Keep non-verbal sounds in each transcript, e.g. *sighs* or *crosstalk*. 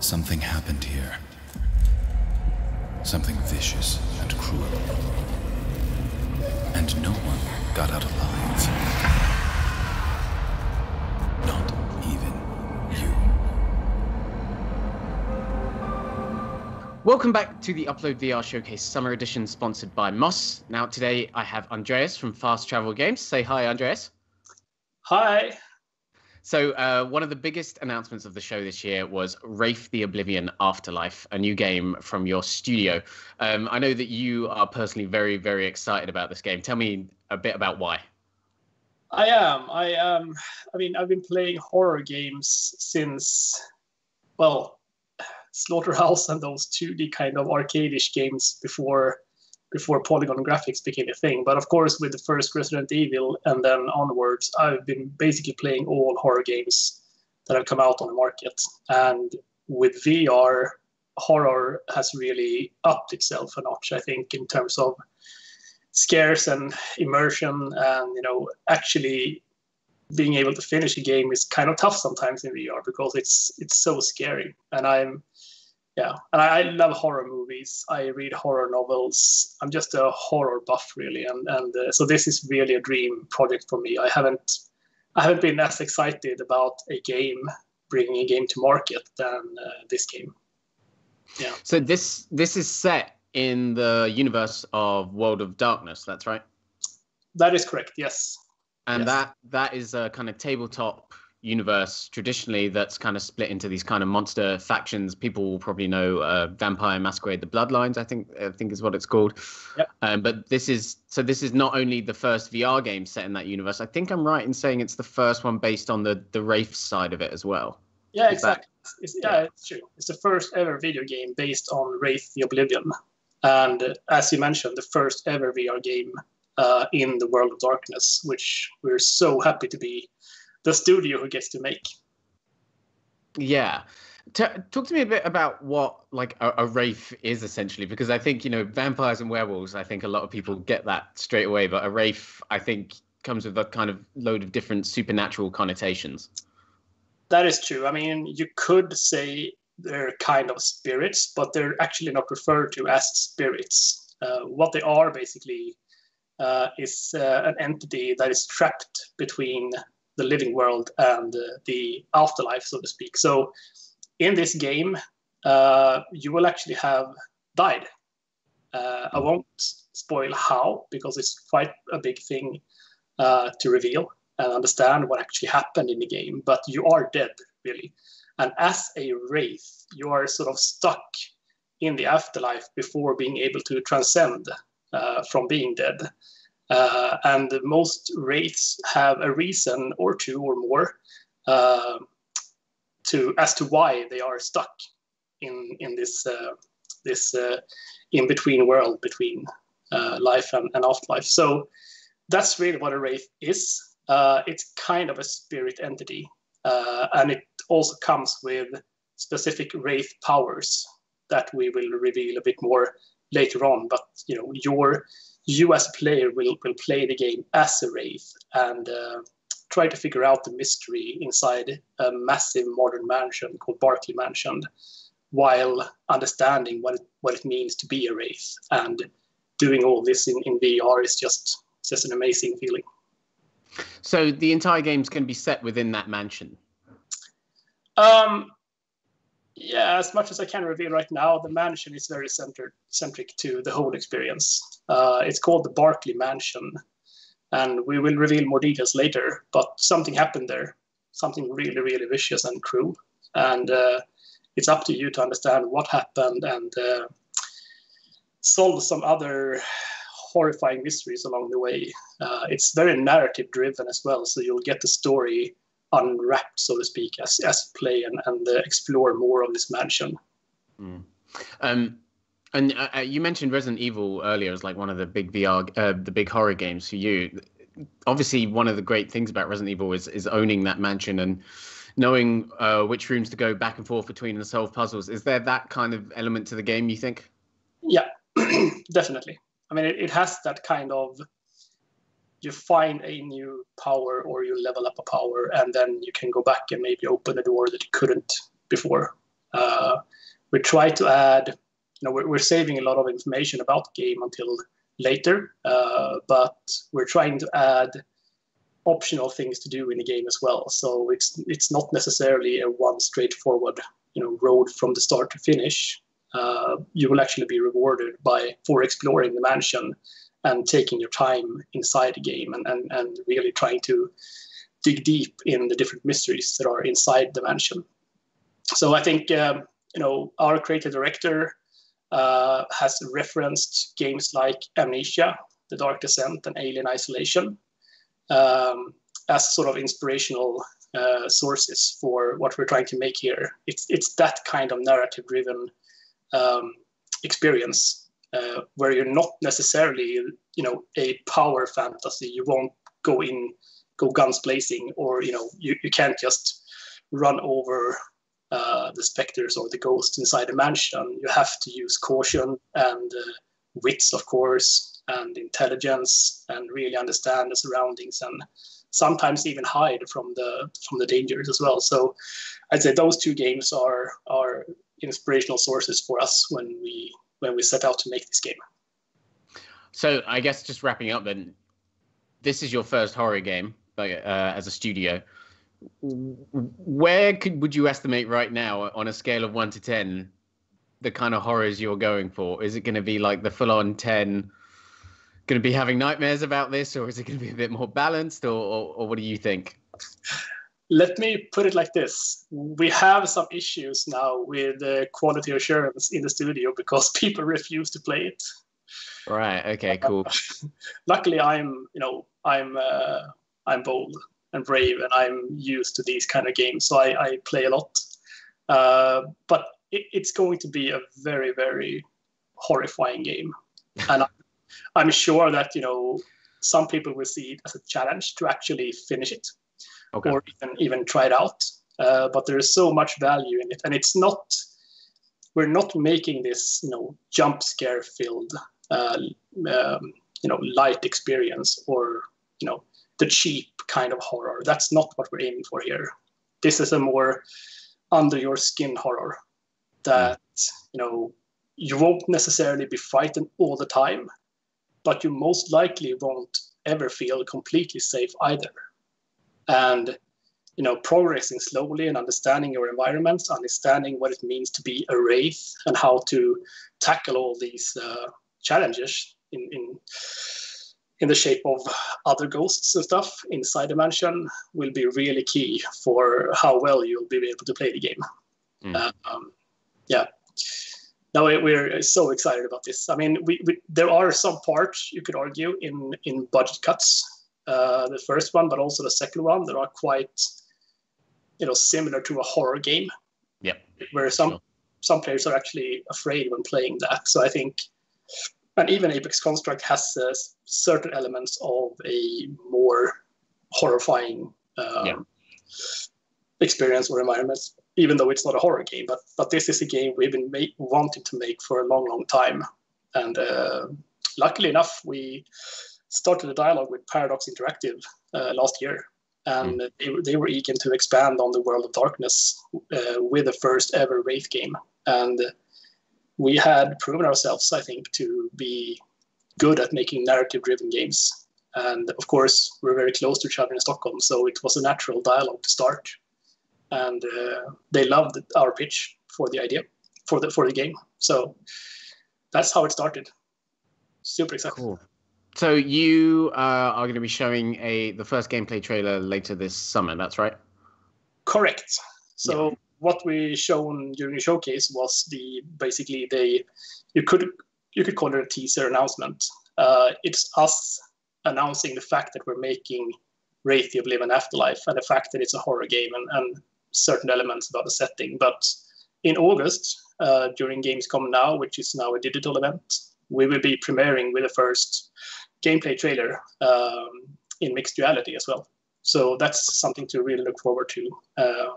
Something happened here. Something vicious and cruel. And no one got out alive. Not even you. Welcome back to the Upload VR Showcase Summer Edition, sponsored by Moss. Now, today I have Andreas from Fast Travel Games. Say hi, Andreas. Hi. So, uh, one of the biggest announcements of the show this year was Wraith the Oblivion Afterlife, a new game from your studio. Um, I know that you are personally very, very excited about this game. Tell me a bit about why. I am. I am. I mean, I've been playing horror games since, well, *sighs* Slaughterhouse and those 2D kind of arcadish games before before polygon graphics became a thing. But of course, with the first Resident Evil and then onwards, I've been basically playing all horror games that have come out on the market. And with VR, horror has really upped itself a notch, I think, in terms of scares and immersion and you know actually being able to finish a game is kind of tough sometimes in VR because it's it's so scary and I'm yeah, and I, I, love horror movies. I read horror novels. I'm just a horror buff, really, and and uh, so this is really a dream project for me. I haven't I haven't been as excited about a game bringing a game to market than uh, this game. Yeah. So this this is set in the universe of World of Darkness. That's right. That is correct. Yes. And yes. that that is a kind of tabletop universe traditionally that's kind of split into these kind of monster factions. People will probably know uh, Vampire Masquerade: The Bloodlines. I think I think is what it's called. Yep. Um, but this is so this is not only the first VR game set in that universe. I think I'm right in saying it's the first one based on the the Wraith side of it as well. Yeah, exactly. It's, yeah, it's true. It's the first ever video game based on Wraith: The Oblivion, and uh, as you mentioned, the first ever VR game uh, in the World of Darkness, which we're so happy to be the studio who gets to make. Yeah. T- talk to me a bit about what like a, a, wraith is essentially because i think you know vampires and werewolves i think a lot of people get that straight away but a wraith i think comes with a kind of load of different supernatural connotations that is true i mean you could say they're kind of spirits but they're actually not referred to as spirits uh, what they are basically uh, is uh, an entity that is trapped between the living world and uh, the afterlife, so to speak. So in this game, uh, you will actually have died. Uh, I won't spoil how because it's quite a big thing uh, to reveal and understand what actually happened in the game. But you are dead, really. And as a wraith, you are sort of stuck in the afterlife before being able to transcend uh, from being dead. Uh, and most wraiths have a reason or two or more uh, to as to why they are stuck in in this uh, this uh, in between world between uh, life and, and afterlife. So that's really what a wraith is. Uh, it's kind of a spirit entity, and it also comes with specific wraith powers that we will reveal a bit more later on. But you know your you as a player will, will play the game as a wraith and uh, try to figure out the mystery inside a massive modern mansion called Barclay Mansion while understanding what it, what it means to be a wraith and doing all this in, in VR is just just an amazing feeling. So the entire game is going to be set within that mansion. Um, yeah, as much as I can reveal right now, the mansion is very centered, centric to the whole experience. Uh, it's called the Barclay Mansion, and we will reveal more details later. But something happened there, something really, really vicious and cruel, and uh, it's up to you to understand what happened and uh, solve some other horrifying mysteries along the way. Uh, it's very narrative driven as well, so you'll get the story unwrapped, so to speak, as as play and, and uh, explore more of this mansion. Mm. Um, and uh, uh, you mentioned Resident Evil earlier as like one of the big VR, uh, the big horror games for you. Obviously, one of the great things about Resident Evil is is owning that mansion and knowing uh, which rooms to go back and forth between and solve puzzles. Is there that kind of element to the game? You think? Yeah, *clears throat* definitely. I mean, it, it has that kind of you find a new power or you level up a power and then you can go back and maybe open a door that you couldn't before uh, we try to add, you know, we're, we're saving a lot of information about the game until later, uh, but we're trying to add optional things to do in the game as well. So it's it's not necessarily a one straightforward you know road from the start to finish. Uh, you will actually be rewarded by for exploring the mansion and taking your time inside the game and, and, and really trying to dig deep in the different mysteries that are inside the mansion. So I think um, you know our creative director uh, has referenced games like Amnesia, The Dark Descent, and Alien Isolation um, as sort of inspirational uh, sources for what we're trying to make here. It's it's that kind of narrative-driven um, experience uh, where you're not necessarily, you know, a power fantasy. You won't go in, go guns blazing, or you know, you, you can't just run over uh, the specters or the ghosts inside the mansion. You have to use caution and uh, wits, of course, and intelligence, and really understand the surroundings, and sometimes even hide from the from the dangers as well. So, I'd say those two games are are inspirational sources for us when we when we set out to make this game. So, I guess just wrapping up then, this is your first horror game uh, as a studio where could would you estimate right now on a scale of one to ten the kind of horrors you're going for? Is it going to be like the full on ten? Going to be having nightmares about this, or is it going to be a bit more balanced, or, or, or what do you think? Let me put it like this: we have some issues now with uh, quality assurance in the studio because *laughs* people refuse to play it. Right. Okay. Cool. *laughs* luckily, I'm you know I'm uh, I'm bold and brave, and I'm used to these kind of games, so I, I play a lot. Uh, but it, it's going to be a very, very horrifying game, *laughs* and I'm, I'm sure that you know some people will see it as a challenge to actually finish it, okay. or even even try it out. Uh, but there is so much value in it, and it's not. We're not making this, you know, jump scare filled, uh, um, you know, light experience, or you know, the cheap kind of horror. That's not what we're aiming for here. This is a more under your skin horror that you know you won't necessarily be frightened all the time, but you most likely won't ever feel completely safe either. And you know, progressing slowly and understanding your environment, understanding what it means to be a wraith, and how to tackle all these uh, challenges in, in in the shape of other ghosts and stuff inside the mansion will be really key for how well you'll be able to play the game. Mm. Um, yeah. Now we're so excited about this. I mean, we, we, there are some parts you could argue in in budget cuts, uh, the first one, but also the second one that are quite, you know, similar to a horror game. Yeah. Where some sure. some players are actually afraid when playing that. So I think and even Apex Construct has uh, certain elements of a more horrifying um, yeah. experience or environment, even though it's not a horror game. But but this is a game we've been make, wanting to make for a long, long time, and uh, luckily enough, we started a dialogue with Paradox Interactive uh, last year. And mm. they, they, were eager to expand on the world of darkness uh, with the first ever Wraith game. And we had proven ourselves, I think, to be good at making narrative driven games. And of course, we're very close to each other in Stockholm, so it was a natural dialogue to start. And uh, they loved our pitch for the idea, for the for the game. So that's how it started. Super excited. Cool. So you uh, are going to be showing a the first gameplay trailer later this summer. That's right. Correct. So yeah what we shown during the showcase was the basically the you could you could call it a teaser announcement. Uh, it's us announcing the fact that we're making Wraith the Oblivion Afterlife and the fact that it's a horror game and, and certain elements about the setting. But in August, uh, during Gamescom Now, which is now a digital event, we will be premiering with the first gameplay trailer um, in mixed reality as well. So that's something to really look forward to. Uh,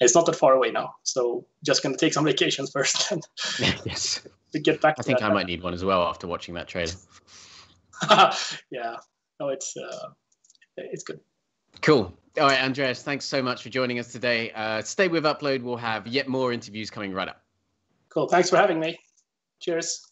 it's not that far away now. So just going to take some vacations *laughs* first and *laughs* yes, to get back. I think I might need one as well after watching that trailer. *laughs* yeah, no, it's uh, it's good. Cool. All right, Andreas, thanks so much for joining us today. Uh, stay with Upload. We'll have yet more interviews coming right up. Cool. Thanks for having me. Cheers.